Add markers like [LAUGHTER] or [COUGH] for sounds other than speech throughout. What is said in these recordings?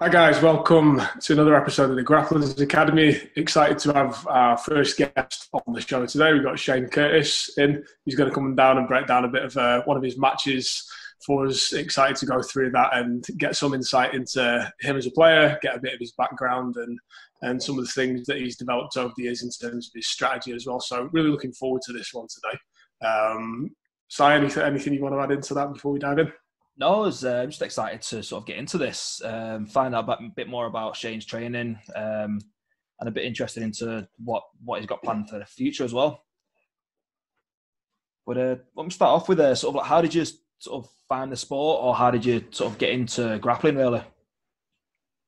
Hi guys, welcome to another episode of the Grapplers Academy. Excited to have our first guest on the show today. We've got Shane Curtis in. He's going to come down and break down a bit of uh, one of his matches for us. Excited to go through that and get some insight into him as a player, get a bit of his background and and some of the things that he's developed over the years in terms of his strategy as well. So really looking forward to this one today. Um, anything, anything you want to add into that before we dive in? No, I was uh, just excited to sort of get into this, um, find out a bit more about Shane's training, um, and a bit interested into what what he's got planned for the future as well. But uh, let me start off with uh, sort of like how did you sort of find the sport, or how did you sort of get into grappling really?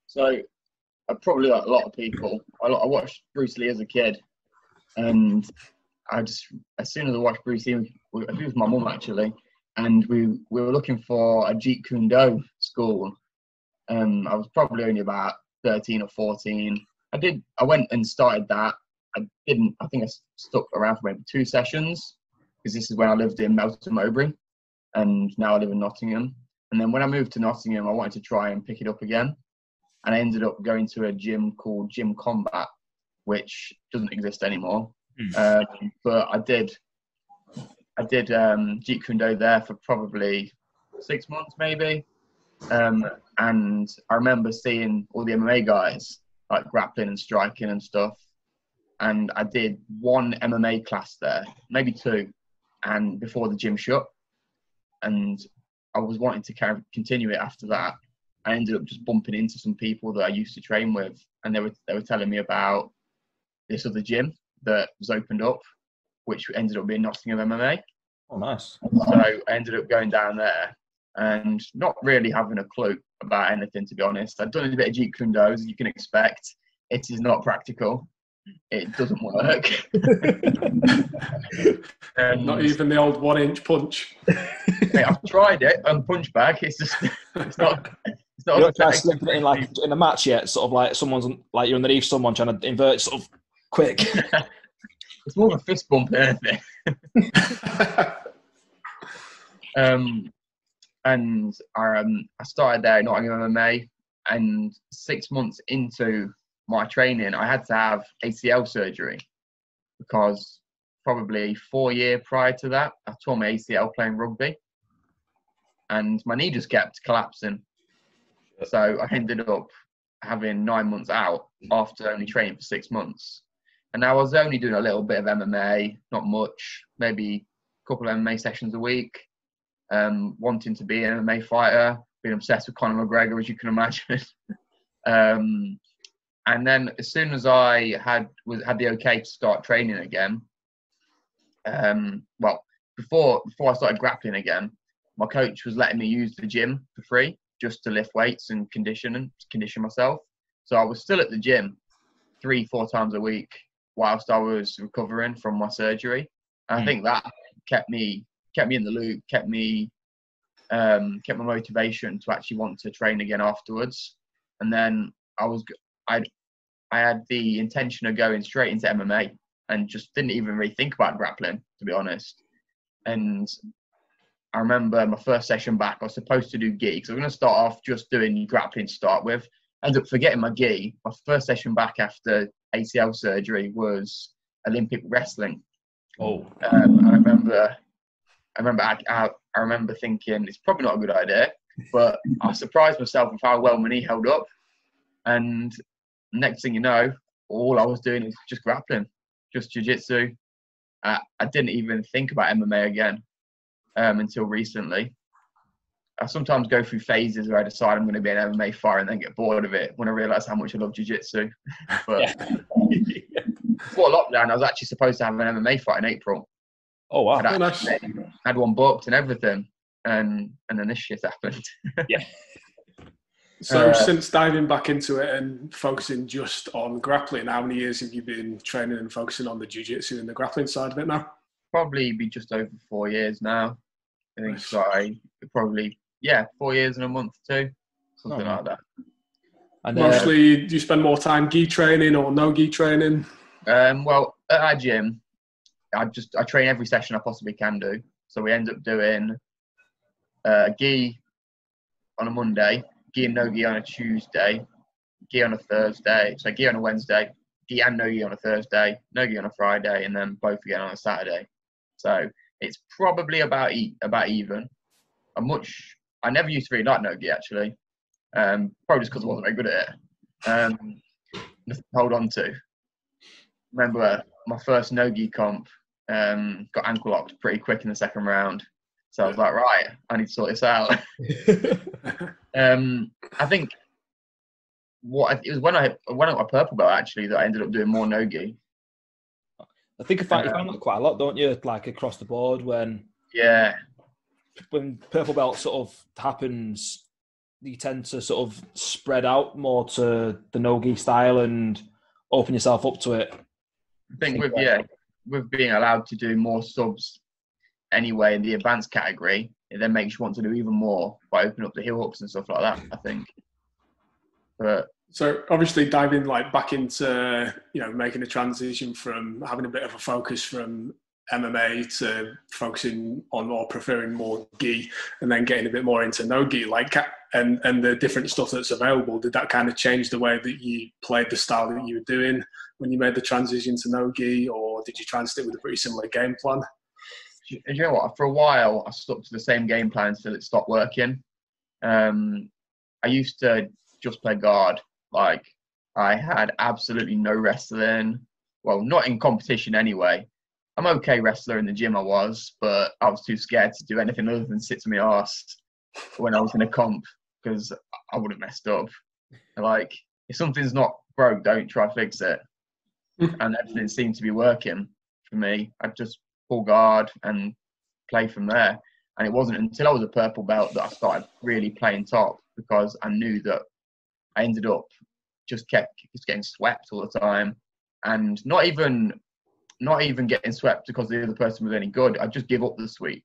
So, I probably like a lot of people. I, I watched Bruce Lee as a kid, and I just as soon as I watched Bruce Lee, it was my mum actually and we we were looking for a Jeet Kune Do school. Um, I was probably only about thirteen or fourteen. I did. I went and started that. I didn't. I think I stuck around for maybe two sessions because this is when I lived in Melton Mowbray, and now I live in Nottingham. And then when I moved to Nottingham, I wanted to try and pick it up again, and I ended up going to a gym called Gym Combat, which doesn't exist anymore. Mm. Um, but I did I did um, Jeet Kune Do there for probably six months, maybe. Um, and I remember seeing all the MMA guys like grappling and striking and stuff. And I did one MMA class there, maybe two, and before the gym shut. And I was wanting to kind of continue it after that. I ended up just bumping into some people that I used to train with, and they were they were telling me about this other gym that was opened up which ended up being Nottingham MMA. Oh, nice. So I ended up going down there and not really having a clue about anything, to be honest. I'd done a bit of Jeet Kune Do, as you can expect. It is not practical. It doesn't work. [LAUGHS] not even the old one inch punch. hey, I've tried it and punch back. It's just, it's not. It's not you don't try slipping it in like in a match yet. Sort of like someone's like you're underneath someone trying to invert sort of quick. [LAUGHS] It's more of a fist bump than [LAUGHS] anything. um, and I, um, I started there at Nottingham MMA, and six months into my training, I had to have ACL surgery because probably four year prior to that, I tore my ACL playing rugby, and my knee just kept collapsing. So I ended up having nine months out after only training for six months. And I was only doing a little bit of MMA, not much, maybe a couple of MMA sessions a week. Um, wanting to be an MMA fighter, being obsessed with Conor McGregor, as you can [LAUGHS] imagine. um, and then as soon as I had was had the okay to start training again, um, well, before before I started grappling again, my coach was letting me use the gym for free just to lift weights and condition and condition myself. So I was still at the gym three, four times a week, whilst I was recovering from my surgery. And mm. I hmm. think that kept me kept me in the loop, kept me um, kept my motivation to actually want to train again afterwards. And then I was I I had the intention of going straight into MMA and just didn't even really think about grappling to be honest. And I remember my first session back, I was supposed to do gi because I was going to start off just doing grappling to start with. Ended up forgetting my gi. My first session back after ACL surgery was Olympic wrestling. Oh, um, I remember, I remember, I, I, I, remember thinking it's probably not a good idea, but I surprised myself with how well my knee held up. And next thing you know, all I was doing was just grappling, just jiu-jitsu. I, I didn't even think about MMA again um, until recently. I sometimes go through phases where I decide I'm going to be an MMA fighter and then get bored of it when I realise how much I love jiu-jitsu. [LAUGHS] But [LAUGHS] before lockdown, I was actually supposed to have an MMA fight in April. Oh wow! I'd nice. had one booked and everything, and and then this shit happened. [LAUGHS] yeah. So uh, since diving back into it and focusing just on grappling, how many years have you been training and focusing on the jiu-jitsu and the grappling side of it now? Probably be just over four years now. I think so. I probably yeah, four years and a month too, something oh. like that. And mostly, uh, do you spend more time gi training or no gi training? Um, well, at our gym, I just I train every session I possibly can do. So we end up doing uh, gi on a Monday, gi and no gi on a Tuesday, gi on a Thursday, so gi on a Wednesday, gi and no gi on a Thursday, no gi on a Friday, and then both again on a Saturday. So it's probably about e- about even. I'm much. I never used to really like no gi actually, um, probably just because I wasn't very good at it. Um, nothing to hold on to. Remember uh, my first no gi comp um, got ankle locked pretty quick in the second round. So I was like, right, I need to sort this out. [LAUGHS] um, I think what I, it was when I when I got my purple belt actually that I ended up doing more nogi. I think you find, you find that quite a lot, don't you? Like across the board when Yeah, when purple belt sort of happens, you tend to sort of spread out more to the nogi style and open yourself up to it. I think with yeah with being allowed to do more subs anyway in the advanced category, it then makes you want to do even more by opening up the heel hooks and stuff like that. I think. But So obviously diving like back into you know making a transition from having a bit of a focus from MMA to focusing on or preferring more gi and then getting a bit more into no gi like and and the different stuff that's available did that kind of change the way that you played the style that you were doing when you made the transition to no gi or did you try and stick with a pretty similar game plan you know what? For a while, I stuck to the same game plan until it stopped working. Um, I used to just play guard. Like I had absolutely no wrestling. Well, not in competition anyway. I'm okay wrestler in the gym. I was, but I was too scared to do anything other than sit to my ass when I was in a comp because I would have messed up. Like if something's not broke, don't try to fix it. [LAUGHS] and everything seemed to be working for me. I just pull guard and play from there. And it wasn't until I was a purple belt that I started really playing top because I knew that I ended up just kept just getting swept all the time, and not even not even getting swept because the other person was any good. I'd just give up the sweep.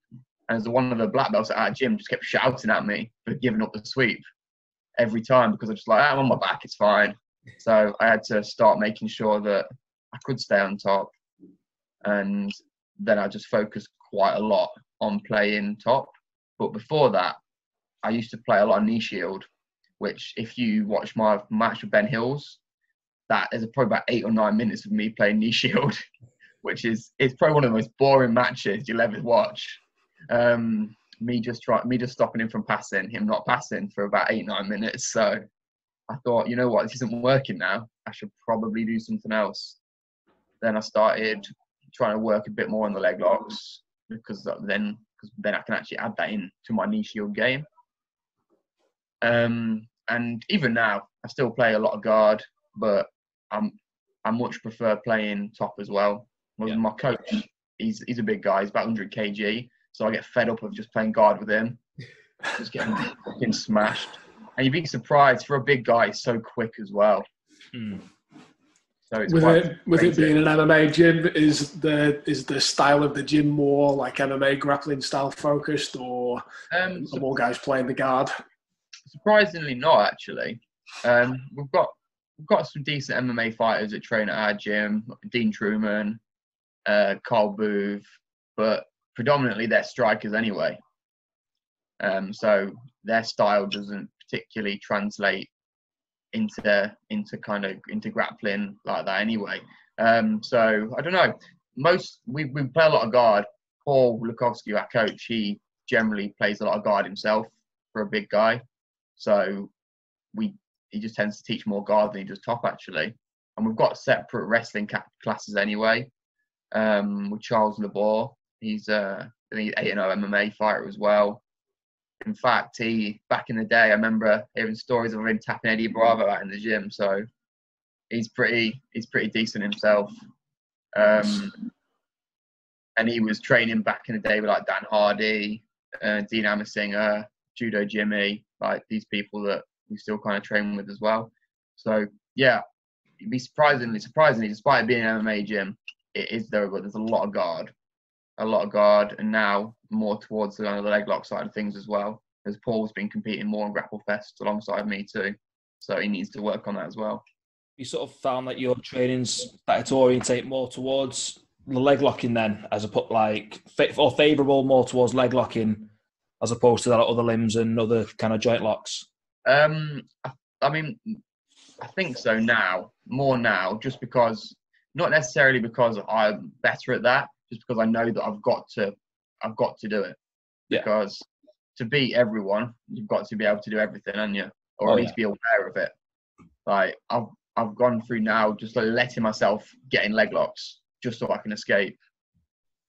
And as one of the black belts at our gym just kept shouting at me for giving up the sweep every time because I was just like, "Ah, I'm on my back, it's fine. So I had to start making sure that I could stay on top. And then I just focused quite a lot on playing top. But before that, I used to play a lot of knee shield, which if you watch my match with Ben Hills, that is probably about eight or nine minutes of me playing knee [LAUGHS] shield, which is it's probably one of the most boring matches you'll ever watch. Um, me just try, me just stopping him from passing, him not passing for about eight nine minutes. So I thought, you know what, this isn't working now. I should probably do something else. Then I started trying to work a bit more on the leg locks because then because then I can actually add that in to my knee shield game. Um, and even now, I still play a lot of guard, but I'm I much prefer playing top as well. Well, Yeah. My coach, he's he's a big guy. He's about 100 kg, so I get fed up of just playing guard with him, just getting [LAUGHS] fucking smashed. And you'd be surprised for a big guy, he's so quick as well. Hmm. So it's with it with it being an MMA gym, is the is the style of the gym more like MMA grappling style focused, or Um, are more guys playing the guard? Surprisingly, not actually. Um, we've got we've got some decent MMA fighters that train at our gym. Dean Truman, uh, Carl Booth, but predominantly they're strikers anyway. Um, so their style doesn't particularly translate into into kind of into grappling like that anyway. Um, so I don't know. Most we we play a lot of guard. Paul Lukowski, our coach, he generally plays a lot of guard himself for a big guy. So we he just tends to teach more guard than he does top actually. And we've got separate wrestling classes anyway. Um, with Charles Labor, he's uh, think eight zero MMA fighter as well. In fact, he back in the day, I remember hearing stories of him tapping Eddie Bravo out in the gym. So he's pretty he's pretty decent himself. Um, and he was training back in the day with like Dan Hardy, uh, Dean Amasinger, Judo Jimmy, like these people that we still kind of train with as well. So yeah, it'd be surprisingly surprisingly, despite being an MMA gym, it is there, but there's a lot of guard, a lot of guard, and now more towards the, kind of the leg lock side of things as well. As Paul's been competing more on Grapple Fest alongside me too, so he needs to work on that as well. You sort of found that your training's started to orientate more towards the leg locking then, as a put like or favourable more towards leg locking as opposed to that other limbs and other kind of joint locks. Um, I, I mean, I think so now, more now, just because not necessarily because I'm better at that, just because I know that I've got to, I've got to do it. Yeah. Because to beat everyone, you've got to be able to do everything, and you, or Oh, at least be aware of it. Like I've, I've gone through now, just like letting myself get in leg locks, just so I can escape.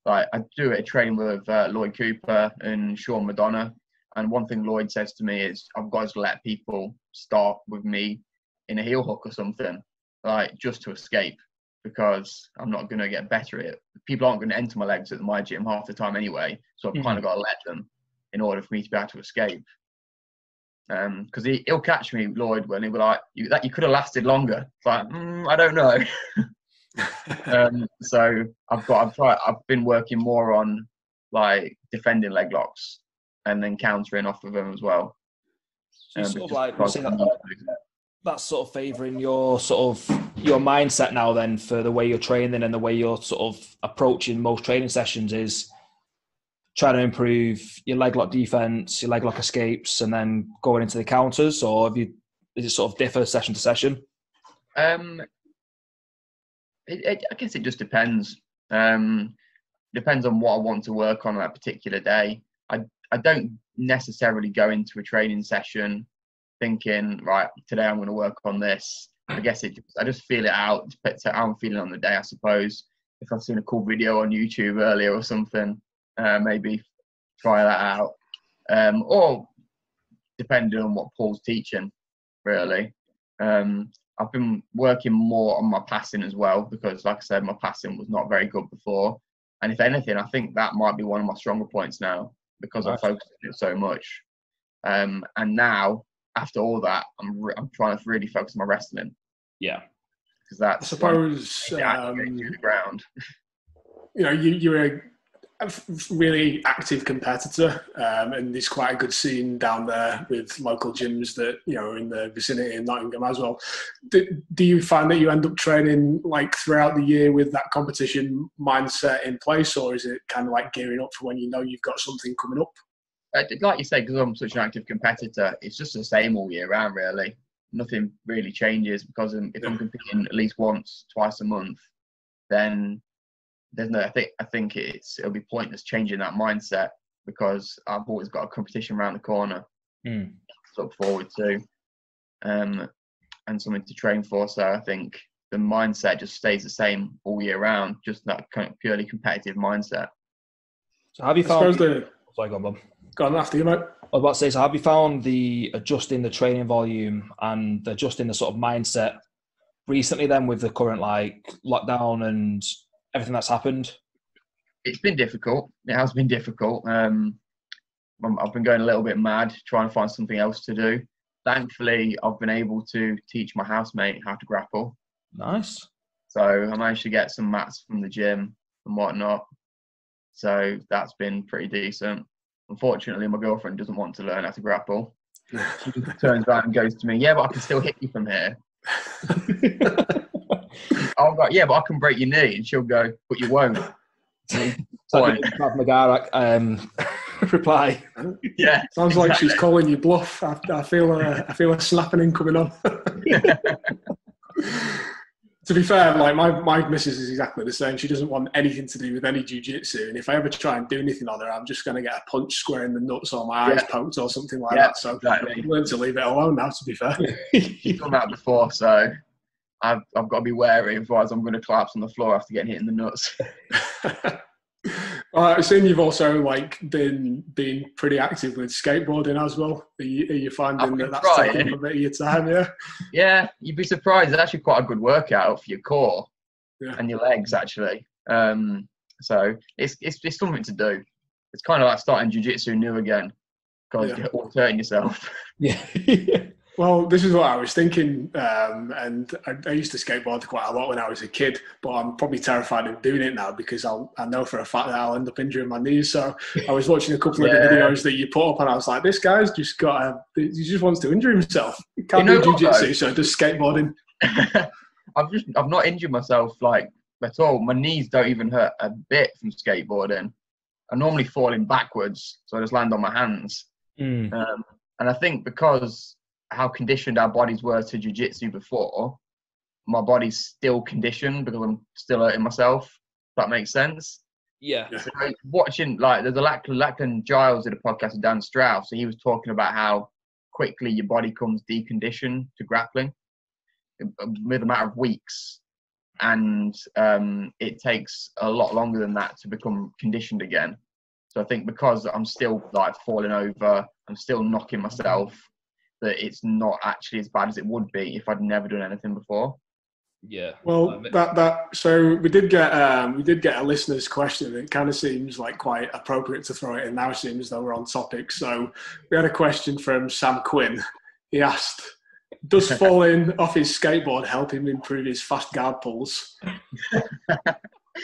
Like I do a training with uh, Lloyd Cooper and Sean Madonna, and one thing Lloyd says to me is, "I've got to let people start with me in a heel hook or something, like just to escape, because I'm not going to get better at it. People aren't going to enter my legs at my gym half the time anyway, so I've kind of got to let them in order for me to be able to escape. Um, because he, he'll catch me, Lloyd, when he'll be like, "You that you could have lasted longer." It's like, mm, I don't know. [LAUGHS] um, so I've got, I've tried, I've been working more on like defending leg locks and then countering off of them as well. So Um, sort of like because say I'm that, used to it. that's sort of favouring your sort of your mindset now then for the way you're training and the way you're sort of approaching most training sessions is trying to improve your leg lock defense, your leg lock escapes, and then going into the counters, or have you? Does it sort of differ session to session? Um, it, it, I guess it just depends. Um, depends on what I want to work on that particular day. I I don't necessarily go into a training session thinking right today I'm going to work on this. I guess it just, I just feel it out. Depends how I'm feeling on the day, I suppose. If I've seen a cool video on YouTube earlier or something, uh, maybe try that out. Um, or depending on what Paul's teaching, really. Um, I've been working more on my passing as well because, like I said, my passing was not very good before. And if anything, I think that might be one of my stronger points now because Nice. I've focused on it so much. Um, and now, after all that, I'm re- I'm trying to really focus on my wrestling Yeah. because I that's suppose when I actually um, to the ground. [LAUGHS] you know you, you're a really active competitor, um, and there's quite a good scene down there with local gyms that you know are in the vicinity in Nottingham as well. Do, do you find that you end up training like throughout the year with that competition mindset in place, or is it kind of like gearing up for when you know you've got something coming up? Uh, like you say, because I'm such an active competitor, it's just the same all year round, really. Nothing really changes because if I'm competing at least once, twice a month, then there's no. I think I think it's it'll be pointless changing that mindset because I've always got a competition around the corner Mm. to look forward to, um, and something to train for. So I think the mindset just stays the same all year round, just that kind of purely competitive mindset. So have you I found? suppose the Sorry, go on, Bob. Go on after you, mate. I was about to say, so have you found the adjusting the training volume and adjusting the sort of mindset recently then with the current like lockdown and everything that's happened? it's been difficult. It has been difficult. Um, I'm- I've been going a little bit mad trying to find something else to do. Thankfully, I've been able to teach my housemate how to grapple. Nice. So I managed to get some mats from the gym and whatnot. So that's been pretty decent. Unfortunately, my girlfriend doesn't want to learn how to grapple. She just [LAUGHS] turns around and goes to me, "Yeah, but I can still hit you from here." [LAUGHS] I'll go, "Yeah, but I can break your knee," and she'll go, "But you won't." So like the Krav Maga um, [LAUGHS] reply. yeah, Sounds like she's calling you bluff. I, I feel a, I feel a snapping in coming on. To be fair, like my, my missus is exactly the same. She doesn't want anything to do with any jujitsu, and if I ever try and do anything on her, I'm just going to get a punch square in the nuts or my eyes Yeah. poked or something like Yeah, that. So exactly. I've learned to leave it alone now. To be fair, [LAUGHS] She's done that before, so I've I've got to be wary, otherwise I'm going to collapse on the floor after getting hit in the nuts. [LAUGHS] Well, I assume you've also like been been pretty active with skateboarding as well. Are you, are you finding that that's taking trying. up a bit of your time? Yeah. yeah, you'd be surprised. It's actually quite a good workout for your core Yeah. and your legs, actually. Um, so it's, it's it's something to do. It's kind of like starting jujitsu new again, because Yeah. you're hurting yourself. [LAUGHS] Yeah. Well, this is what I was thinking, um, and I, I used to skateboard quite a lot when I was a kid, but I'm probably terrified of doing it now because I'll, I know for a fact that I'll end up injuring my knees. So I was watching a couple of the [LAUGHS] videos that you put up, and I was like, "This guy's just got a, he just wants to injure himself. He can't You know do what, though? jujitsu, so does skateboarding." [LAUGHS] I've just I've not injured myself like at all. My knees don't even hurt a bit from skateboarding. I'm normally fall in backwards, so I just land on my hands. Mm. Um, and I think because how conditioned our bodies were to jiu-jitsu before, my body's still conditioned because I'm still hurting myself. If that makes sense. Yeah. Yeah. So watching like there's a Lack- Lachlan Giles did a podcast with Dan Strauss, so he was talking about how quickly your body comes deconditioned to grappling with a matter of weeks, and um, it takes a lot longer than that to become conditioned again. So I think because I'm still like falling over, I'm still knocking myself, that it's not actually as bad as it would be if I'd never done anything before. Yeah. Well, Um, that that so we did get um, we did get a listener's question. It kind of seems like quite appropriate to throw it in now. It seems though we're on topic. So we had a question from Sam Quinn. He asked, "Does [LAUGHS] falling off his skateboard help him improve his fast guard pulls?"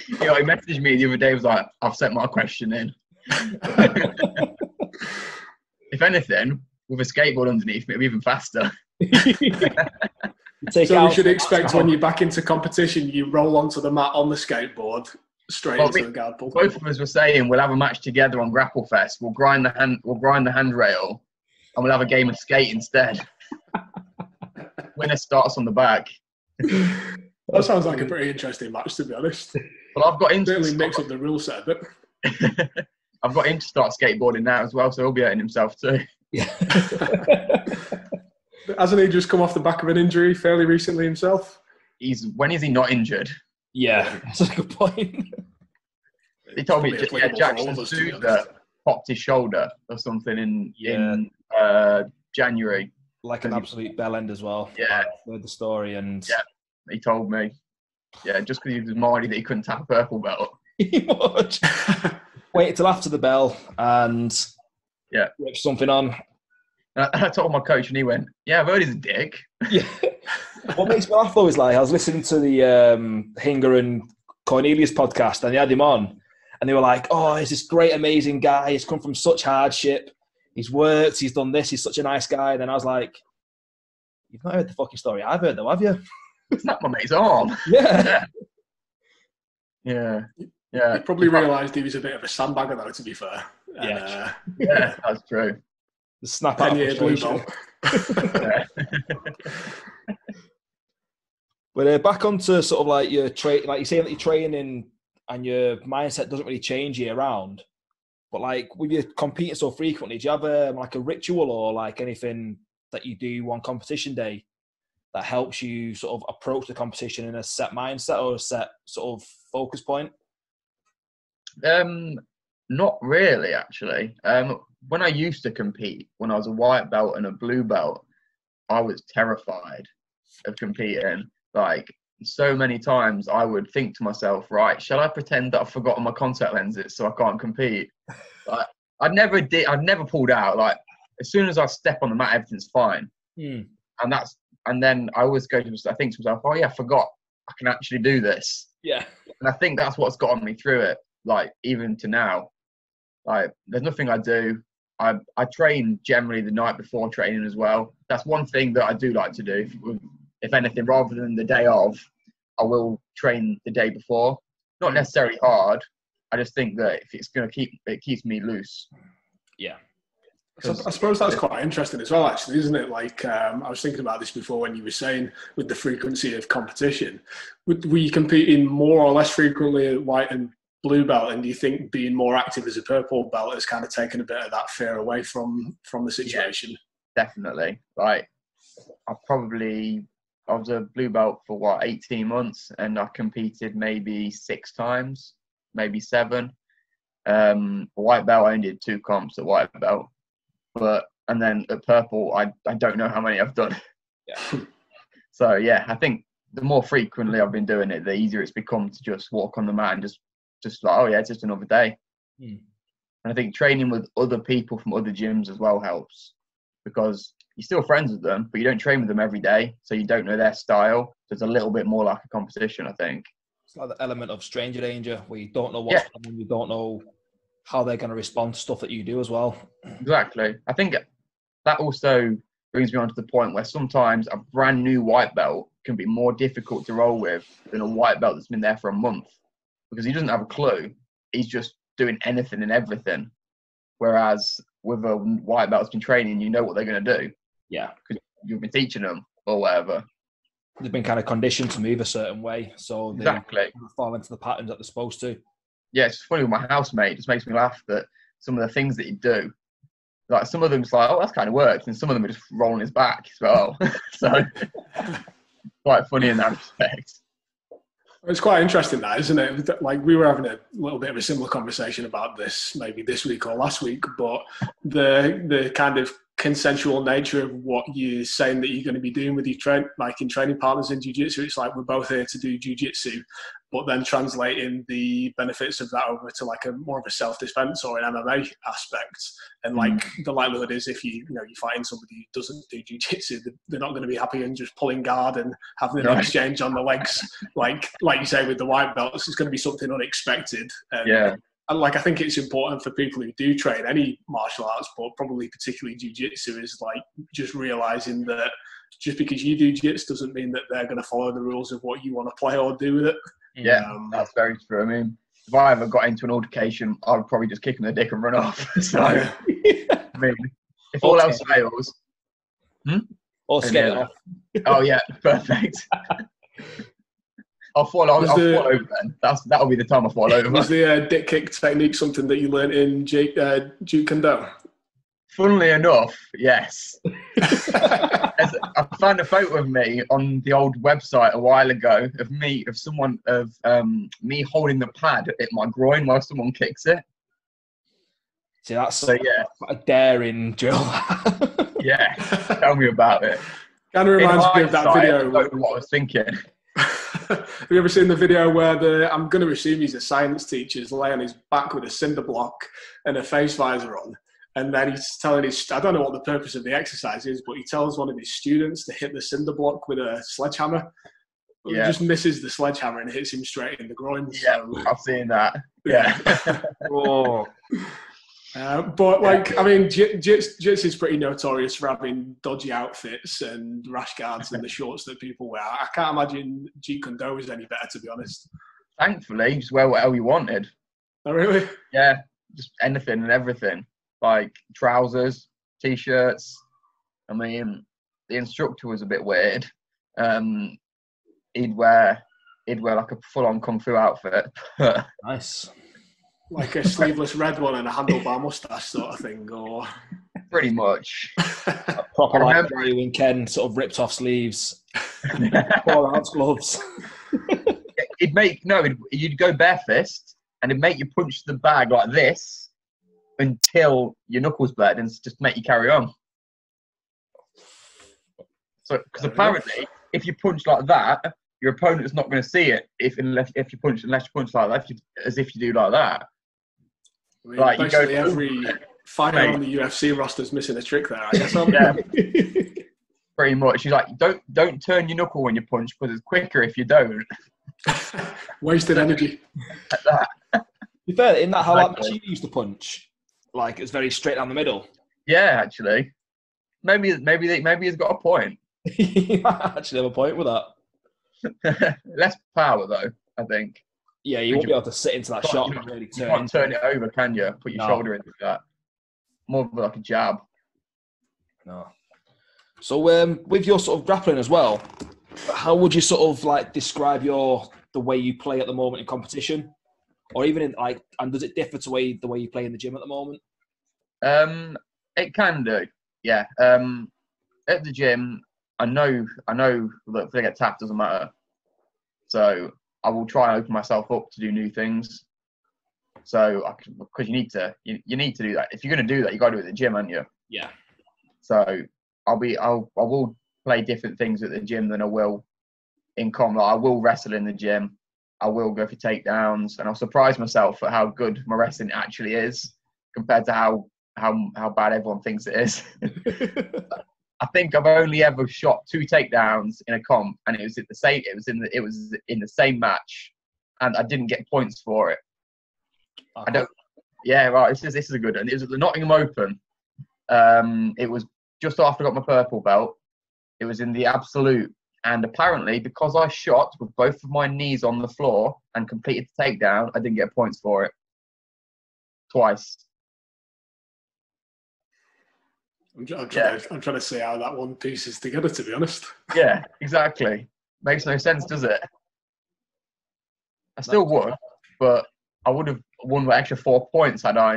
You know, he messaged me the other day. Was like, "I've sent my question in." [LAUGHS] [LAUGHS] if anything, with a skateboard underneath me, it'll be even faster. [LAUGHS] [LAUGHS] So we out- should expect when you're back into competition, you roll onto the mat on the skateboard straight Well, into we- the guard pull. Both of us were saying we'll have a match together on Grapple Fest. We'll grind the hand, we'll grind the handrail, and we'll have a game of skate instead. [LAUGHS] Winner starts on the back. That sounds like a pretty interesting match, to be honest. Well, I've got him. Certainly To mix up the rule set a bit. I've got him to start skateboarding now as well, so he'll be hurting himself too. Yeah. [LAUGHS] Hasn't he just come off the back of an injury fairly recently himself? He's when is he not injured? yeah. [LAUGHS] That's a good point. He told me, Probably yeah, applicable for all Jackson of us, to be Souza popped his shoulder or something in Yeah. in uh, January. Like an absolute bell end as well. Yeah. I heard the story and Yeah. He told me, yeah, just because he was mardy that he couldn't tap a purple belt. [LAUGHS] he would wait till after the bell and Yeah. rip something on. And I, I told my coach, and he went, "Yeah, I've heard he's a dick." Yeah. what makes me laugh though is like I was listening to the um, Hinger and Cornelius podcast, and they had him on, and they were like, "Oh, he's this great, amazing guy. He's come from such hardship. He's worked. He's done this. He's such a nice guy." And then I was like, "You've not heard the fucking story I've heard, though, have you?" It's not my mate's arm. Yeah. Yeah, yeah, He probably realised he was a bit of a sandbagger, though, to be fair. And, Yeah. uh, [LAUGHS] yeah, that's true. The snap out of year blue frustration. Yeah. [LAUGHS] But uh, back onto sort of like your train, like you say that your training and your mindset doesn't really change year round. But like with you competing so frequently, do you have a, like a ritual or like anything that you do on competition day that helps you sort of approach the competition in a set mindset or a set sort of focus point? Um, not really, actually. Um, when I used to compete, when I was a white belt and a blue belt, I was terrified of competing. Like so many times, I would think to myself, "Right, shall I pretend that I've forgotten my contact lenses so I can't compete?" [LAUGHS] like, I'd never did. I'd never pulled out. Like as soon as I step on the mat, everything's fine. Hmm. And that's and then I always go to I think to myself, "Oh yeah, I forgot. I can actually do this." Yeah. and I think that's what's gotten me through it. Like even to now, like there's nothing I do. I I train generally the night before training as well. That's one thing that I do like to do. If, if anything, rather than the day of, I will train the day before. Not necessarily hard. I just think that if it's gonna keep it keeps me loose. Yeah. So I suppose that's quite interesting as well, actually, isn't it? Like, um, I was thinking about this before when you were saying with the frequency of competition. Would, were you competing more or less frequently at white and blue belt? And do you think being more active as a purple belt has kind of taken a bit of that fear away from from the situation? Definitely. Like I probably I was a blue belt for what 18 months, and I competed maybe six times, maybe seven. Um, white belt, I only did two comps at white belt, but and then at purple, I I don't know how many I've done. Yeah. [LAUGHS] so yeah, I think the more frequently I've been doing it, the easier it's become to just walk on the mat and just just like, oh yeah, it's just another day. Hmm. And I think training with other people from other gyms as well helps because you're still friends with them, but you don't train with them every day, so you don't know their style. So it's a little bit more like a competition, I think. It's like the element of stranger danger where you don't know what's Yeah. coming, you don't know how they're going to respond to stuff that you do as well. Exactly. I think that also brings me on to the point where sometimes a brand new white belt can be more difficult to roll with than a white belt that's been there for a month because he doesn't have a clue. He's just doing anything and everything. Whereas with a white belt that's been training, you know what they're going to do. Yeah. because you've been teaching them or whatever. They've been kind of conditioned to move a certain way, so they Exactly. fall into the patterns that they're supposed to. Yeah, it's funny with my housemate. It just makes me laugh that some of the things that he do, like some of them's like, oh, that's kind of worked, and some of them are just rolling his back as well. [LAUGHS] so [LAUGHS] quite funny in that respect. It's quite interesting, that isn't it? Like we were having a little bit of a similar conversation about this, maybe this week or last week. But the the kind of consensual nature of what you're saying that you're going to be doing with your train, like in training partners in jiu-jitsu, it's like we're both here to do jiu-jitsu, but then translating the benefits of that over to like a more of a self-defense or an MMA aspect. And hmm. like the likelihood is if you you know you're fighting somebody who doesn't do jiu-jitsu, they're- not going to be happy and just pulling guard and having an exchange on the legs. Like like you say with the white belts, it's going to be something unexpected. And Yeah, and like I think it's important for people who do train any martial arts, but probably particularly jiu-jitsu, is like just realizing that just because you do jiu-jitsu doesn't mean that they're going to follow the rules of what you want to play or do with it. Yeah, Um, that's very true. I mean, if I ever got into an altercation, I'd probably just kick him in the dick and run off. [LAUGHS] so, I mean, if all else fails, Or scale off. oh yeah, [LAUGHS] perfect. I'll fall. I'll, I'll the- fall over then. That's that'll be the time I fall [LAUGHS] over. was the uh, dick kick technique something that you learnt in J- uh, Duke Kendo? Funnily enough, yes. [LAUGHS] I found a photo of me on the old website a while ago of me of someone of um, me holding the pad at my groin while someone kicks it. See, that's So yeah, a daring drill. [LAUGHS] yeah. Tell me about it. kind of reminds me of that hindsight, I video. don't know what I was thinking. Have you ever seen the video where the I'm going to assume he's a science teacher is laying on his back with a cinder block and a face visor on, and then he's telling his I don't know what the purpose of the exercise is, but he tells one of his students to hit the cinder block with a sledgehammer. Yeah. He just misses the sledgehammer and hits him straight in the groin. Yeah, So, I've seen that. Yeah. [LAUGHS] oh, Uh, but like, I mean, J- J- Jits is pretty notorious for having dodgy outfits and rash guards and the shorts that people wear. I can't imagine Jeet Kune Do is any better, to be honest. Thankfully, just wear whatever you wanted. Oh, really? Yeah, just anything and everything. Like trousers, t-shirts. I mean, the instructor was a bit weird. Um, he'd wear he'd wear like a full-on kung fu outfit. [LAUGHS] nice. like a sleeveless red one and a handlebar mustache sort of thing, or Pretty much. [LAUGHS] Proper I like remember- Barry Winken, sort of ripped off sleeves, [LAUGHS] four ounce gloves. it'd make no, it'd, you'd go bare fist and it'd make you punch the bag like this until your knuckles bled and just make you carry on. So, because Fair enough. apparently, if you punch like that, your opponent's not going to see it if unless if you punch unless you punch like that, if you, as if you do like that. I mean, Right, you go- basically every fighter on the UFC roster's missing a trick there. I guess. Yeah. [LAUGHS] Pretty much, she's like, don't don't turn your knuckle when you punch because it's quicker if you don't. [LAUGHS] Wasted energy. [LAUGHS] Like that. To be fair, in that how that Exactly. machine used to punch, like it's very straight down the middle. Yeah, actually, maybe maybe they, maybe he's got a point. [LAUGHS] [LAUGHS] actually have a point with that. Less power though, I think. Yeah, you won't be able to sit into that shot you and really You turn. can't turn it over, can you? Put your No. shoulder into that. More of like a jab. No. So, um, with your sort of grappling as well, how would you sort of like describe your the way you play at the moment in competition, or even in like, and does it differ to way the way you play in the gym at the moment? Um, it can do. Yeah. Um, at the gym, I know I know that if I get tapped, doesn't matter. So I will try and open myself up to do new things. So because you need to, you, you need to do that. If you're going to do that, you got to do it at the gym, aren't you? Yeah. So I'll be I'll I will play different things at the gym than I will in com. Like I will wrestle in the gym. I will go for takedowns, and I'll surprise myself at how good my wrestling actually is compared to how how how bad everyone thinks it is. [LAUGHS] [LAUGHS] I think I've only ever shot two takedowns in a comp, and it was at the same. It was in the it was in the same match, and I didn't get points for it. I don't. Yeah, right. This is this is a good one. It was at the Nottingham Open. Um, it was just after I got my purple belt. It was in the absolute, and apparently because I shot with both of my knees on the floor and completed the takedown, I didn't get points for it. Twice. I'm, I'm trying. To, I'm trying to see how that one pieces together. To be honest. Yeah, exactly. Makes no sense, does it? I still would, but I would have won the extra four points had I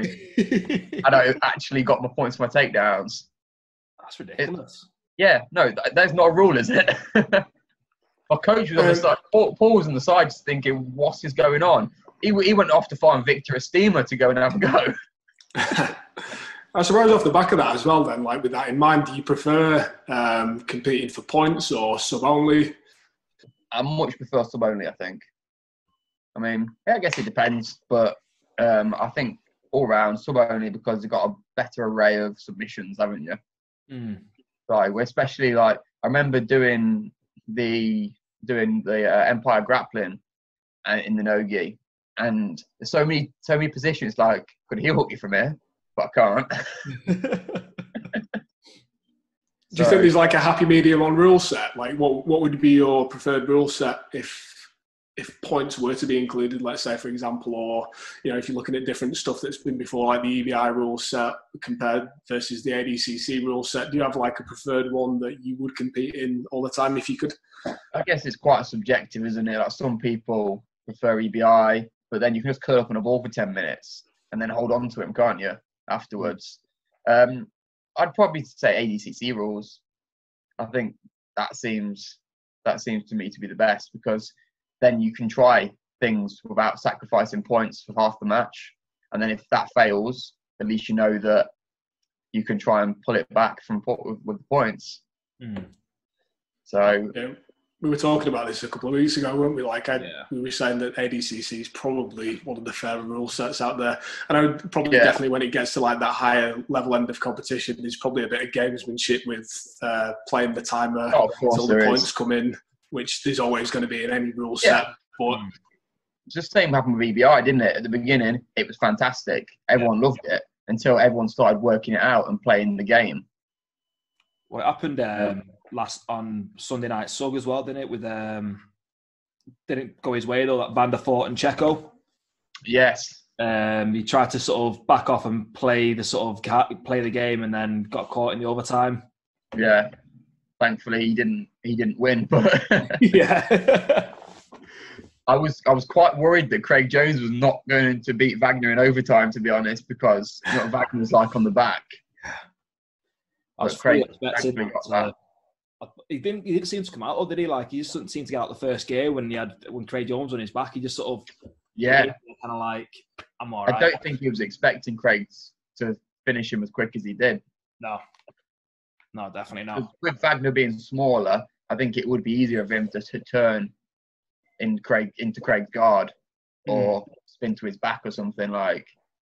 had I [LAUGHS] actually got my points for my takedowns. That's ridiculous. It, yeah, no, th- there's not a rule, is it? [LAUGHS] my coach was on the um, side. Paul, Paul, was on the side, just thinking, "What is going on?" He, he went off to find Victor Estima to go and have a go. [LAUGHS] I suppose off the back of that as well, then, like with that in mind, do you prefer um, competing for points or sub only? I much prefer sub only. I think. I mean, yeah, I guess it depends, but um, I think all round sub only because you've got a better array of submissions, haven't you? Mm. Like, especially like I remember doing the doing the uh, Empire grappling uh, in the nogi, and so many so many positions. Like, could he hook you from here? But I can't. [LAUGHS] Do you think there's like a happy medium on rule set? Like, what what would be your preferred rule set if if points were to be included, let's say, for example, or you know, if you're looking at different stuff that's been before, like the EBI rule set compared versus the ADCC rule set, do you have like a preferred one that you would compete in all the time if you could? I guess it's quite subjective, isn't it? Like some people prefer EBI, but then you can just curl up on a ball for ten minutes and then hold on to him, can't you? Afterwards, um, I'd probably say ADCC rules. I think that seems that seems to me to be the best because then you can try things without sacrificing points for half the match. And then if that fails, at least you know that you can try and pull it back from with, with the points. Mm. So yeah. We were talking about this a couple of weeks ago, weren't we? Like I, yeah. we were saying that ADCC is probably one of the fairer rule sets out there, and I would probably yeah. definitely when it gets to like that higher level end of competition, there's probably a bit of gamesmanship with uh, playing the timer oh, until the points is. come in which there's always going to be in any rule set. But it's the same happened with EBI, didn't it? At the beginning, it was fantastic. Everyone yeah. loved it until everyone started working it out and playing the game. Well, it happened um, last on Sunday night Sug as well, didn't it? With um, didn't go his way though. That Van der and Checo. Yes. Um, he tried to sort of back off and play the sort of play the game, and then got caught in the overtime. Yeah, thankfully he didn't he didn't win. [LAUGHS] But [LAUGHS] yeah, I was I was quite worried that Craig Jones was not going to beat Wagner in overtime. To be honest, because you know, Wagner was like on the back. I was Craig, expecting that. He didn't. He didn't seem to come out, or did he? Like he just didn't seem to get out the first gear when he had when Craig Jones on his back. He just sort of yeah, kind of like I'm alright. I don't think he was expecting Craig to finish him as quick as he did. No, no, definitely not. With Wagner being smaller, I think it would be easier for him to, to turn in Craig into Craig's guard mm. or spin to his back or something like.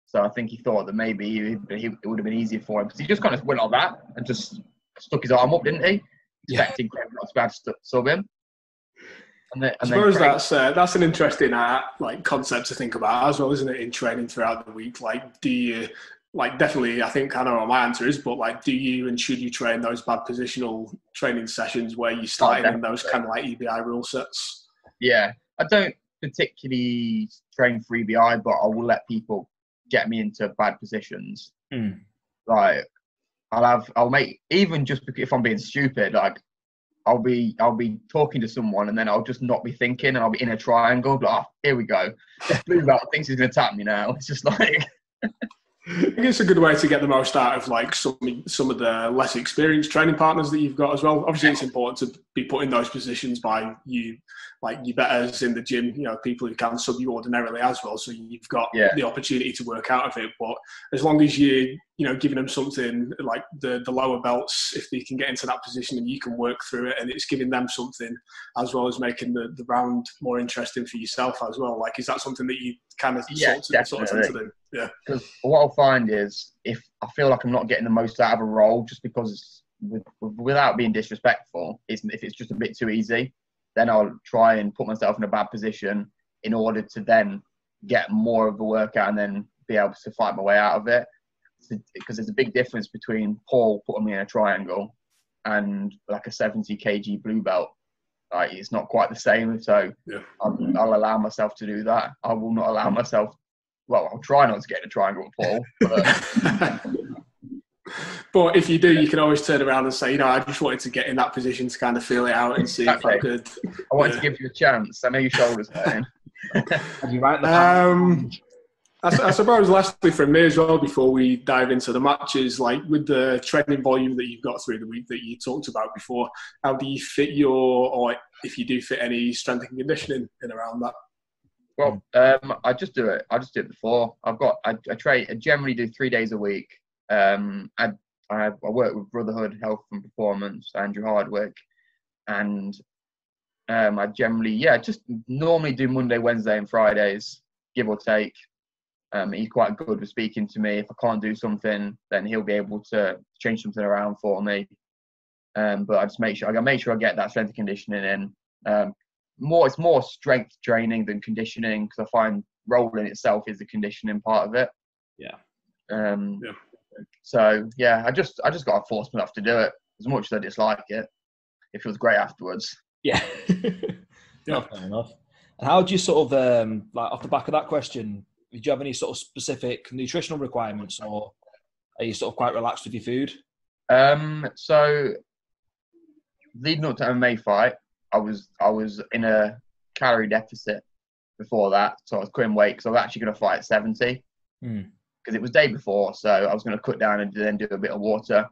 So I think he thought that maybe he, he, it would have been easier for him because he just kind of went like that and just stuck his arm up, didn't he? Expecting yeah. Craig not to be able to sub him. And then, and I suppose Craig, that's uh, that's an interesting uh, like concept to think about as well, isn't it? In training throughout the week, like do you like definitely I think I know what my answer is, but like do you and should you train those bad positional training sessions where you start oh, in those kind of like EBI rule sets? Yeah. I don't particularly train for EBI, but I will let people get me into bad positions. Mm. Like I'll have I'll make even just if I'm being stupid, like I'll be I'll be talking to someone and then I'll just not be thinking and I'll be in a triangle. Like, oh, here we go. Blue belt thinks he's gonna tap me now. [LAUGHS] It's just like I think it's a good way to get the most out of like some some of the less experienced training partners that you've got as well. Obviously, it's important to be put in those positions by you, like you betters in the gym. You know, people who can sub you ordinarily as well. So you've got yeah. the opportunity to work out of it. But as long as you you know giving them something like the the lower belts, if they can get into that position and you can work through it, and it's giving them something as well as making the the round more interesting for yourself as well. Like, is that something that you kind of yeah, sort, of, sort of tend to do? Yeah. Because what I'll find is if I feel like I'm not getting the most out of a role just because with, without being disrespectful, it's, if it's just a bit too easy, then I'll try and put myself in a bad position in order to then get more of the workout and then be able to fight my way out of it. Because there's a big difference between Paul putting me in a triangle and like a 70 kg blue belt. Like it's not quite the same. So yeah. I'll, I'll allow myself to do that. I will not allow myself well, I'll try not to get in a triangle with Paul. But, [LAUGHS] but if you do, you can always turn around and say, you know, I just wanted to get in that position to kind of feel it out and see exactly. if I could. I wanted yeah. to give you a chance. I know your shoulders hurting. [LAUGHS] you right? Um, I, I, suppose lastly from me as well, before we dive into the matches, like with the training volume that you've got through the week that you talked about before, how do you fit your, or if you do fit any strength and conditioning in around that? Well, um, I just do it. I just do it before. I've got. I, I train. I generally do three days a week. Um, I, I, I work with Brotherhood Health and Performance, Andrew Hardwick, and um, I generally, yeah, just normally do Monday, Wednesday, and Fridays, give or take. Um, he's quite good with speaking to me. If I can't do something, then he'll be able to change something around for me. Um, but I just make sure I make sure I get that strength and conditioning in. Um, more, it's more strength training than conditioning because I find rolling itself is the conditioning part of it. Yeah. Um, yeah. So yeah, I just I just got to force myself to do it as much as I dislike it. It feels great afterwards. Yeah. yeah. [LAUGHS] fair enough. And how do you sort of um, like off the back of that question? Do you have any sort of specific nutritional requirements, or are you sort of quite relaxed with your food? Um, so leading up to MMA fight, I was I was in a calorie deficit before that, so I was cutting weight because I was actually going to fight at seventy because hmm. mm. it was day before, so I was going to cut down and then do a bit of water.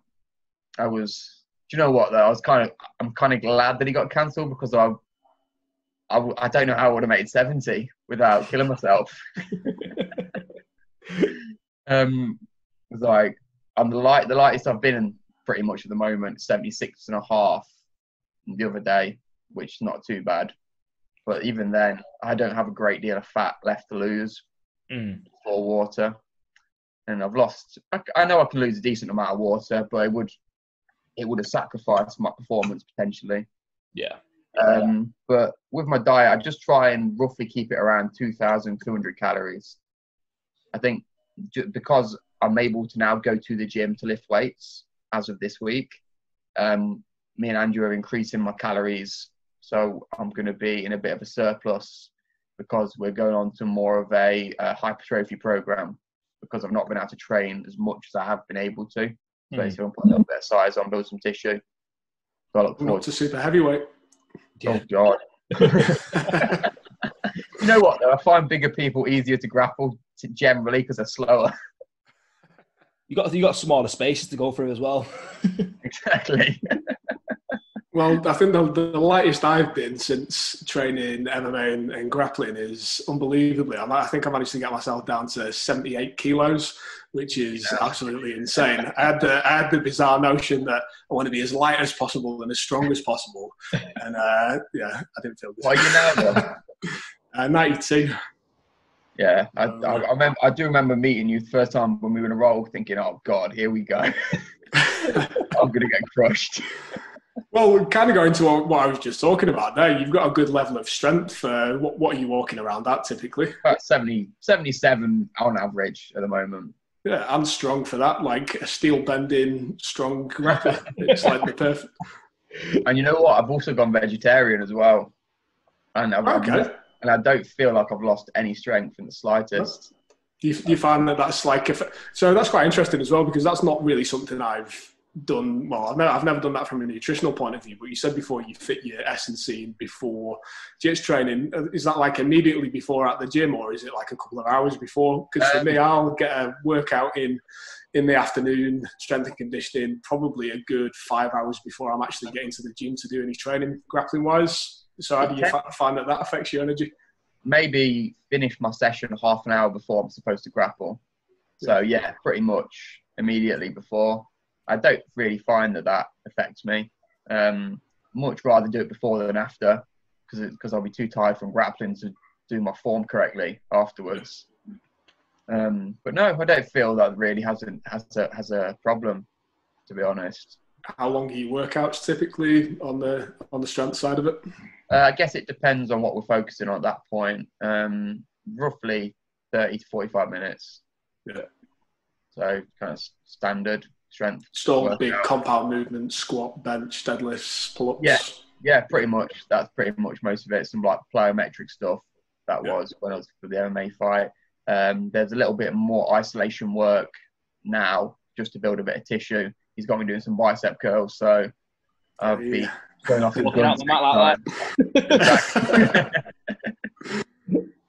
I was, do you know what though? I was kind of I'm kind of glad that he got cancelled because I I, I don't know how I would have made 70 without killing myself. [LAUGHS] um, it's like I'm the light, the lightest I've been in pretty much at the moment, 76 and a half the other day, which is not too bad. But even then, I don't have a great deal of fat left to lose mm. for water. And I've lost, I, I know I can lose a decent amount of water, but it would, it would have sacrificed my performance potentially. Yeah. Um, but with my diet, I just try and roughly keep it around 2,200 calories. I think because I'm able to now go to the gym to lift weights as of this week, um, me and Andrew are increasing my calories. So I'm going to be in a bit of a surplus because we're going on to more of a, a hypertrophy program because I've not been able to train as much as I have been able to. So mm. I'm putting a little bit of size on, build some tissue. So I look forward to super heavyweight. Oh God. [LAUGHS] [LAUGHS] you know what? Though I find bigger people easier to grapple to generally because they're slower. You got you got smaller spaces to go through as well. [LAUGHS] exactly. Well, I think the, the lightest I've been since training MMA and, and grappling is unbelievably. I, I, think I managed to get myself down to 78 kilos, which is yeah. absolutely insane. I had, the, I had the bizarre notion that I want to be as light as possible and as strong as possible. [LAUGHS] And uh, yeah, I didn't feel good. Are you now, [LAUGHS] uh, 92. Yeah, I, I, I, remember. I do remember meeting you the first time when we were in a roll, thinking, "Oh God, here we go. [LAUGHS] I'm gonna get crushed." Well, we're kind of going to what I was just talking about there. You've got a good level of strength. Uh, what, what, are you walking around at typically? About 70, 77 on average at the moment. Yeah, and strong for that, like a steel bending, strong [LAUGHS] grappler. it's like the perfect. And you know what? I've also gone vegetarian as well. And I've, okay. I've, and I don't feel like I've lost any strength in the slightest. Do you, do you find that that's like if so? That's quite interesting as well because that's not really something I've done well I've never, I've never done that from a nutritional point of view but you said before you fit your S&C before jits training. Is that like immediately before at the gym or is it like a couple of hours before? Because for um, me I'll get a workout in in the afternoon strength and conditioning probably a good five hours before I'm actually getting to the gym to do any training grappling wise. So how do you find that that affects your energy? Maybe finish my session half an hour before I'm supposed to grapple. So yeah pretty much immediately before I don't really find that that affects me. Um, much rather do it before than after because because I'll be too tired from grappling to do my form correctly afterwards. Um, but no, I don't feel that really has a, has a, has a problem, to be honest. How long are your workouts typically on the on the strength side of it? Uh, I guess it depends on what we're focusing on at that point. Um, roughly thirty to forty-five minutes. Yeah. So kind of standard strength. Still big compound movements, squat, bench, deadlifts, pull-ups. Yeah, yeah, pretty much. That's pretty much most of it. Some like plyometric stuff. That yeah. was when I was for the MMA fight. Um, there's a little bit more isolation work now just to build a bit of tissue. He's got me doing some bicep curls, so I'll be Yeah. going off in Walking out the mat like next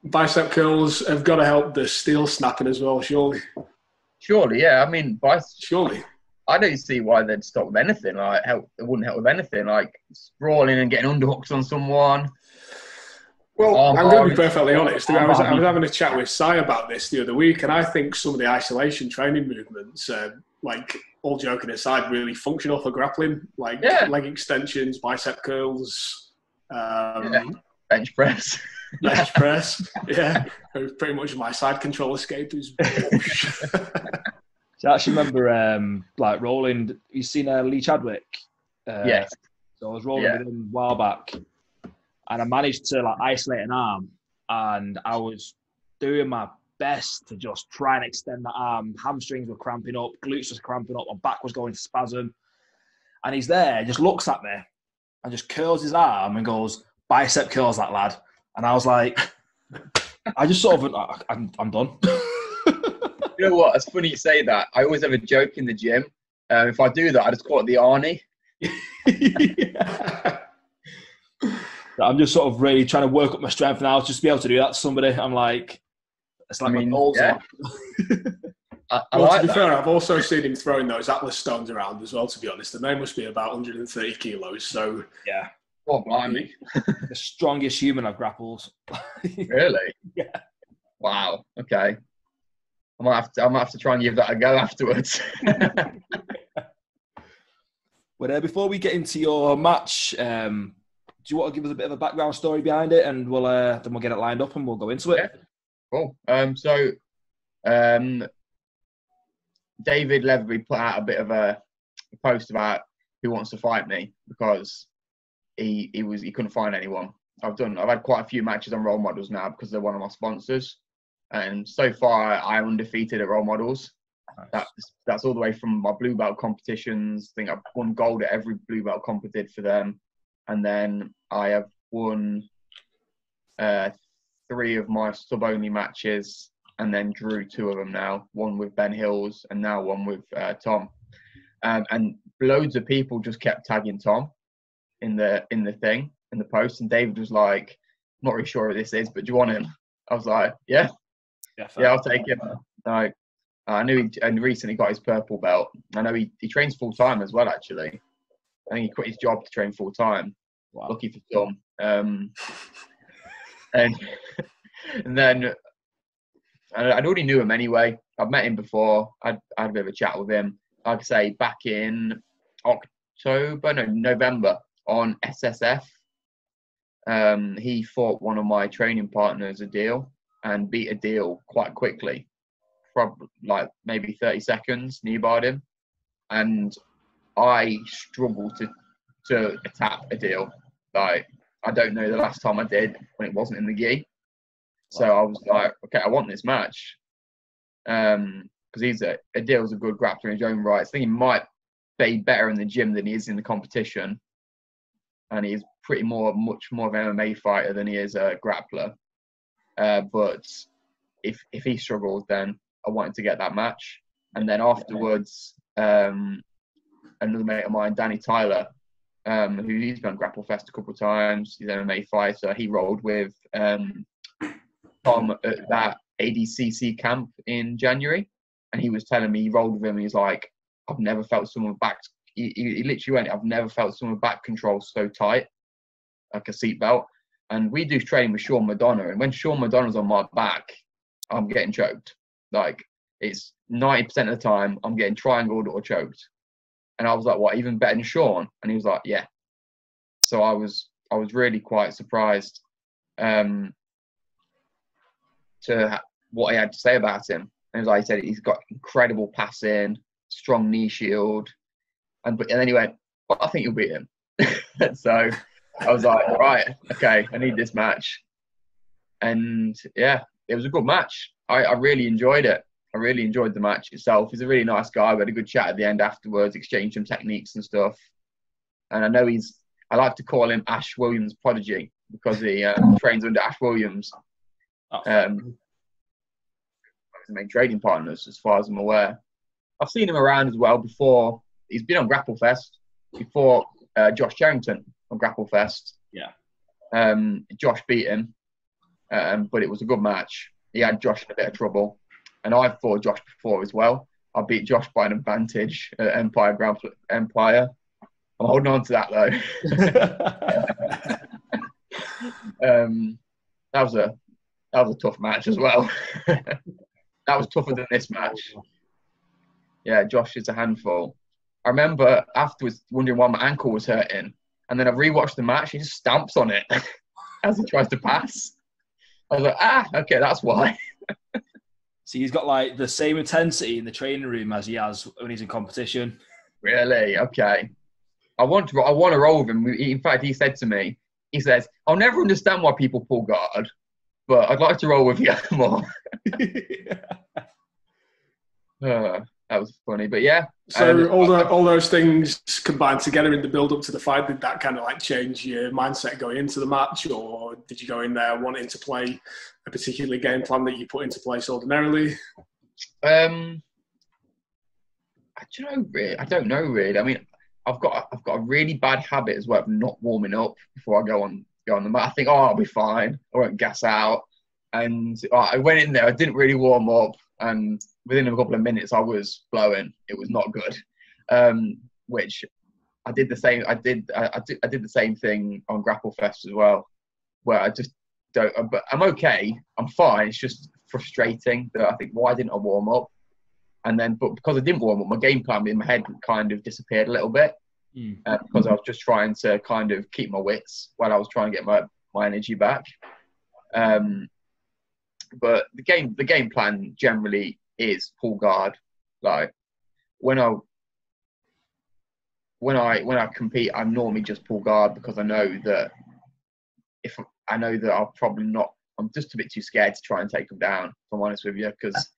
[LAUGHS] Bicep curls have got to help the steel snapping as well, surely. Surely, yeah. I mean, bicep. Surely. I don't see why they'd stop with anything. Like, help, it wouldn't help with anything. Like sprawling and getting underhooks on someone. Well, Arm I'm going to be perfectly honest. I was. I was having a chat with Sai about this the other week, and I think some of the isolation training movements, uh, like all joking aside, really functional for grappling, like Yeah. leg extensions, bicep curls, um, Yeah. Bench press. [LAUGHS] bench press. [LAUGHS] Yeah, pretty much my side control escape was. [LAUGHS] So I actually remember um, like rolling. You seen uh, Lee Chadwick? Uh, yes. So I was rolling Yeah. with him a while back, and I managed to like isolate an arm, and I was doing my best to just try and extend that arm. Hamstrings were cramping up, glutes was cramping up, my back was going to spasm, and he's there, just looks at me, and just curls his arm and goes, "Bicep curls that lad," and I was like, [LAUGHS] I just sort of, I'm, I'm done. [LAUGHS] You know what? It's funny you say that. I always have a joke in the gym. Um, if I do that, I just call it the Arnie. [LAUGHS] I'm just sort of really trying to work up my strength now, just to be able to do that to somebody. I'm like, it's like I mean, my goals. yeah. now. [LAUGHS] I, I well, like to be that. fair, I've also seen him throwing those Atlas stones around as well. To be honest, and they must be about 130 kilos. So Yeah, Oh, blimey. the strongest human I've grappled. [LAUGHS] Really? Yeah. Wow. Okay. I might have to. I might have to try and give that a go afterwards. [LAUGHS] But uh, before we get into your match, um, do you want to give us a bit of a background story behind it, and we'll uh, then we'll get it lined up and we'll go into it. cool. Um. So, um, David Leatherby put out a bit of a post about who wants to fight me because he he was he couldn't find anyone. I've done. I've had quite a few matches on role models now because they're one of my sponsors, and so far I am undefeated at role models. That's that's all the way from my blue belt competitions. I think I've won gold at every blue belt competed for them, and then I have won uh, three of my sub only matches, and then drew two of them now. One with Ben Hills, and now one with uh, Tom. Um, and loads of people just kept tagging Tom in the in the thing in the post, and David was like, "Not really sure what this is, but do you want him?" I was like, "Yeah, Yeah, yeah, I'll take him. Like, I knew he and recently got his purple belt. I know he, he trains full time as well. Actually, I think he quit his job to train full time. Wow. Lucky for some. Um, and [LAUGHS] and then I, I'd already knew him anyway. I've met him before. I'd I had a bit of a chat with him. Like I say, back in October, no November on SSF. Um, he fought one of my training partners Adil and beat Adil quite quickly, probably like maybe 30 seconds, knee barred him. And I struggled to to attack Adil. Like I don't know the last time I did when it wasn't in the gi. So I was like, okay, I want this match. Um, because he's a Adil's a good grappler in his own right. I think he might be better in the gym than he is in the competition. And he's pretty more much more of an MMA fighter than he is a grappler. Uh, but if if he struggles, then I wanted to get that match. And then afterwards, um, another mate of mine, Danny Tyler, um, who he's been on Grapplefest a couple of times. He's an MMA fighter. He rolled with um, Tom at that ADCC camp in January, and he was telling me he rolled with him. He's like, I've never felt someone back. He, he, he literally went, I've never felt someone back control so tight, like a seatbelt. And we do training with Sean Madonna, and when Sean Madonna's on my back, I'm getting choked. Like it's 90% of the time, I'm getting triangled or choked. And I was like, what, even better than Sean? And he was like, yeah. So I was I was really quite surprised um, to ha- what he had to say about him. And as I said, he's got incredible passing, strong knee shield, and but and then he went, well, I think you'll beat him. [LAUGHS] so I was like, right, okay, I need this match. And yeah, it was a good match. I, I really enjoyed it. I really enjoyed the match itself. He's a really nice guy. We had a good chat at the end afterwards, exchanged some techniques and stuff. And I know he's, I like to call him Ash Williams Prodigy because he uh, trains under Ash Williams. Oh, Um, the main trading partners, as far as I'm aware. I've seen him around as well before. He's been on Grapplefest before uh, Josh Charrington on Grapplefest. Yeah. Um, Josh beat him, um, but it was a good match. He had Josh in a bit of trouble, and I fought Josh before as well. I beat Josh by an advantage at Empire Grand Empire. I'm holding on to that though. [LAUGHS] um, that was a that was a tough match as well. [LAUGHS] that was tougher than this match. Yeah, Josh is a handful. I remember afterwards wondering why my ankle was hurting, and then I rewatched the match. He just stamps on it [LAUGHS] as he tries to pass. I was like, ah, okay, that's why. so he's got like the same intensity in the training room as he has when he's in competition. Really? Okay. I want to. I want to roll with him. In fact, he said to me, he says, "I'll never understand why people pull guard, but I'd like to roll with you [LAUGHS] more." [LAUGHS] uh, that was funny, but yeah. So um, all the, all those things combined together in the build up to the fight, did that kind of like change your mindset going into the match, or did you go in there wanting to play a particular game plan that you put into place ordinarily? Um, I don't know. Really, I don't know. Really, I mean, I've got I've got a really bad habit as well of not warming up before I go on go on the mat. I think, oh, I'll be fine. I won't gas out. And uh, I went in there. I didn't really warm up, and within a couple of minutes, I was blowing. It was not good. Um, which I did the same. I did. I, I, did. I did the same thing on Grapplefest as well, where I just don't. Uh, but I'm okay. I'm fine. It's just frustrating that I think why didn't I warm up? And then, but because I didn't warm up, my game plan in my head kind of disappeared a little bit mm. uh, because I was just trying to kind of keep my wits while I was trying to get my my energy back. Um, but the game the game plan generally is pull guard. Like when I when I when I compete, I'm normally just pull guard because I know that if I know that I'll probably not. I'm just a bit too scared to try and take them down. If I'm honest with you, because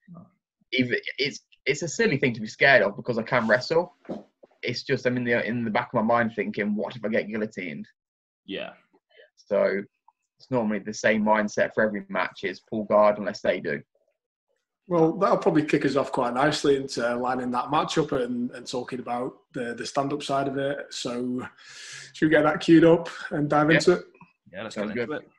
even it's it's a silly thing to be scared of because I can wrestle. It's just I'm in the in the back of my mind thinking, what if I get guillotined? Yeah. So it's normally the same mindset for every match is pull guard unless they do. Well, that'll probably kick us off quite nicely into lining that matchup and, and talking about the, the stand up side of it. So, should we get that queued up and dive yeah. into it? Yeah, let's go into it.